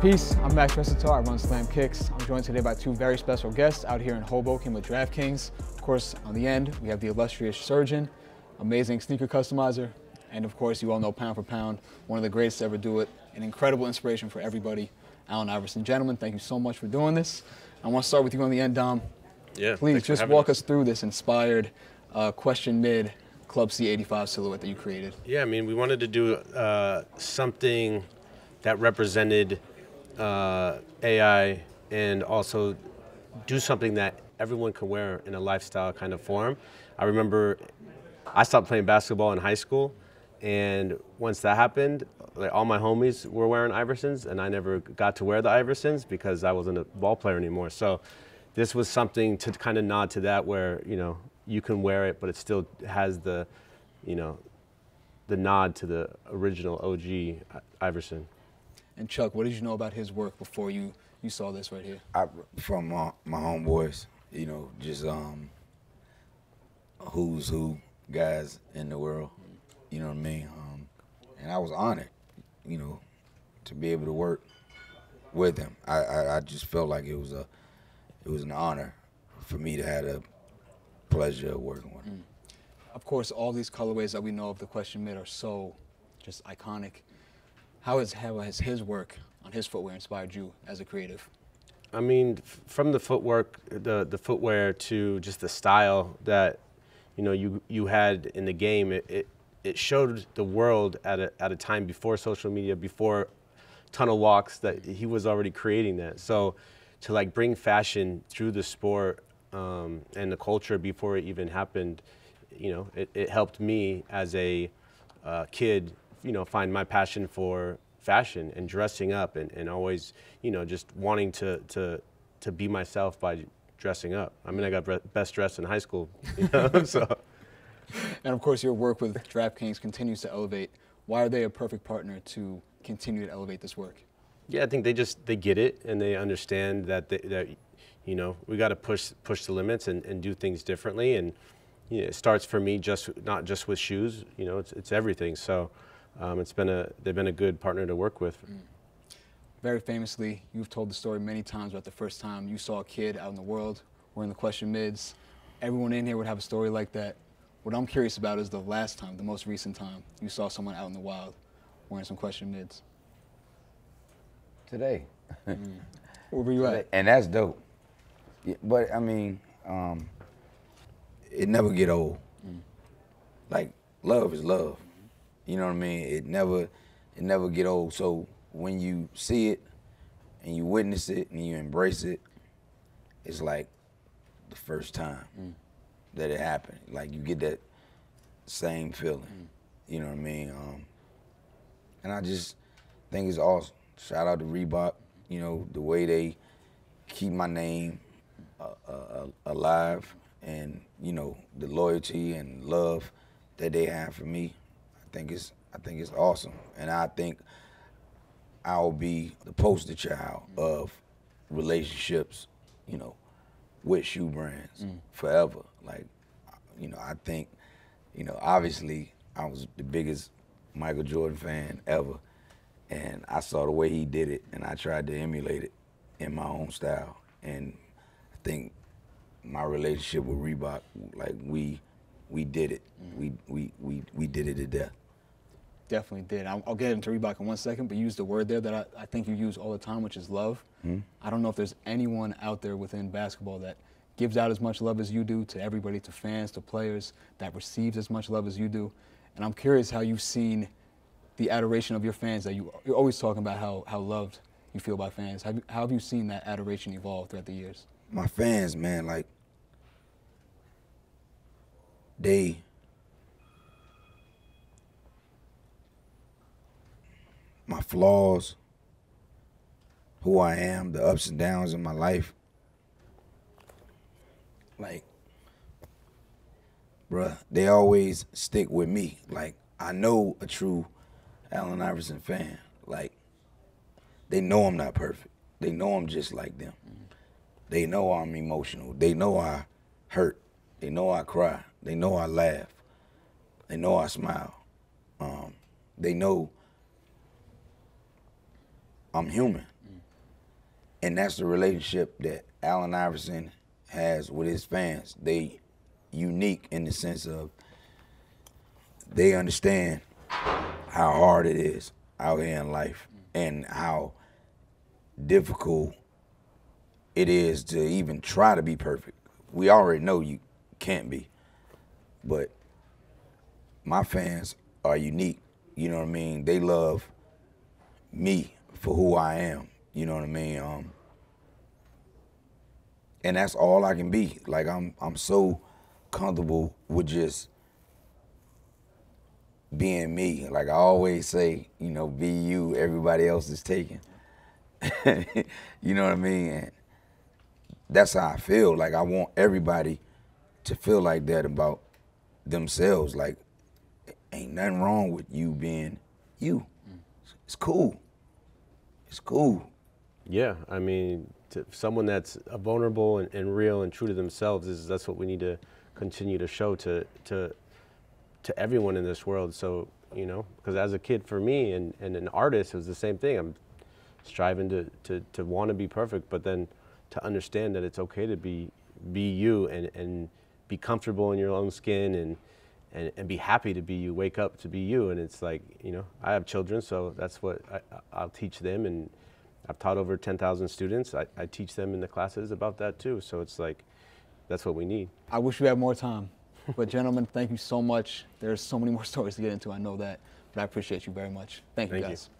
Peace, I'm Max Resetar, I run Slam Kicks. I'm joined today by two very special guests out here in Hoboken with DraftKings. Of course, on the end, we have the illustrious surgeon, amazing sneaker customizer, and of course, you all know pound for pound, one of the greatest to ever do it, an incredible inspiration for everybody, Allen Iverson. Gentlemen, thank you so much for doing this. I want to start with you on the end, Dom. Yeah. Please just walk us. us through this inspired uh, question mid Club C85 silhouette that you created. Yeah, I mean, we wanted to do uh, something that represented uh, AI and also do something that everyone can wear in a lifestyle kind of form. I remember I stopped playing basketball in high school, and once that happened, like all my homies were wearing Iversons, and I never got to wear the Iversons because I wasn't a ball player anymore. So this was something to kind of nod to that, where you know you can wear it, but it still has the, you know, the nod to the original OG Iverson. And Chuck, what did you know about his work before you, you saw this right here? I, from my, my homeboys, you know, just um, who's who guys in the world, you know what I mean? Um, and I was honored, you know, to be able to work with him. I, I, I just felt like it was a it was an honor for me to have the pleasure of working with him. Mm. Of course, all these colorways that we know of the question mid are so just iconic. How has, how has his work on his footwear inspired you as a creative? I mean, from the footwork, the the footwear to just the style that you know you you had in the game, it it, it showed the world at a at a time before social media, before tunnel walks, that he was already creating that. So to like bring fashion through the sport um, and the culture before it even happened, you know, it, it helped me as a uh, kid you know, find my passion for fashion and dressing up and, and always, you know, just wanting to, to, to be myself by dressing up. I mean, I got best dressed in high school, you know, so. And of course, your work with DraftKings continues to elevate. Why are they a perfect partner to continue to elevate this work? Yeah, I think they just they get it and they understand that they, that you know we got to push push the limits and, and do things differently and you know, it starts for me just not just with shoes. You know, it's it's everything. So um, it's been a they've been a good partner to work with. Mm. Very famously, you've told the story many times about the first time you saw a kid out in the world wearing the question mids. Everyone in here would have a story like that. What I'm curious about is the last time, the most recent time, you saw someone out in the wild wearing some question mids. Today. mm. Where were you at? And that's dope. Yeah, but I mean, um, it never get old. Mm. Like love is love. You know what I mean? It never, it never get old. So when you see it and you witness it and you embrace it, it's like the first time mm. that it happened. Like you get that same feeling. Mm. You know what I mean? Um, and I just think it's awesome. Shout out to Reebok. You know the way they keep my name uh, uh, alive, and you know the loyalty and love that they have for me. I think it's I think it's awesome, and I think I'll be the poster child of relationships, you know, with shoe brands mm. forever. Like, you know, I think, you know, obviously I was the biggest Michael Jordan fan ever, and I saw the way he did it, and I tried to emulate it in my own style, and I think my relationship with Reebok, like we we did it. Mm. We, we, we, we did it to death. Definitely did. I'll, I'll, get into Reebok in one second, but you used the word there that I, I think you use all the time, which is love. Mm. I don't know if there's anyone out there within basketball that gives out as much love as you do to everybody, to fans, to players, that receives as much love as you do. And I'm curious how you've seen the adoration of your fans that you, you're always talking about how, how loved you feel by fans. Have you, how have you seen that adoration evolve throughout the years? My fans, man, like they my flaws, who I am, the ups and downs in my life. Like, bruh, they always stick with me. Like, I know a true Allen Iverson fan. Like, they know I'm not perfect. They know I'm just like them. They know I'm emotional. They know I hurt. They know I cry. They know I laugh. They know I smile. Um, they know I'm human. And that's the relationship that Allen Iverson has with his fans. They unique in the sense of they understand how hard it is out here in life and how difficult it is to even try to be perfect. We already know you can't be. But my fans are unique. You know what I mean? They love me for who I am. You know what I mean? Um, and that's all I can be. Like I'm I'm so comfortable with just being me. Like I always say, you know, be you, everybody else is taken. you know what I mean? And that's how I feel. Like I want everybody to feel like that about themselves. Like ain't nothing wrong with you being you. It's cool. It's cool. Yeah, I mean, to someone that's vulnerable and, and real and true to themselves is that's what we need to continue to show to to to everyone in this world. So you know, because as a kid, for me and, and an artist, it was the same thing. I'm striving to to, to want to be perfect, but then to understand that it's okay to be be you and and be comfortable in your own skin and and, and be happy to be you, wake up to be you. And it's like, you know, I have children, so that's what I, I'll teach them. And I've taught over 10,000 students. I, I teach them in the classes about that too. So it's like, that's what we need. I wish we had more time. But gentlemen, thank you so much. There's so many more stories to get into. I know that, but I appreciate you very much. Thank, Thank you you. guys.